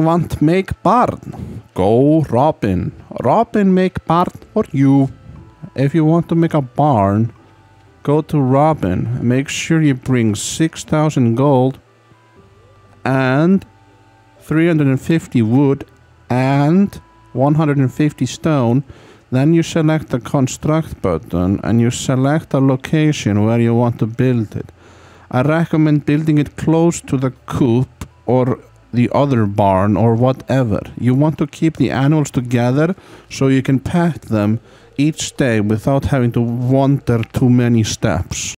want make barn, go Robin. Robin make barn for you. If you want to make a barn, go to Robin. Make sure you bring 6,000 gold and 350 wood and 150 stone. Then you select the construct button and you select a location where you want to build it. I recommend building it close to the coop or the other barn or whatever. You want to keep the animals together so you can pet them each day without having to wander too many steps.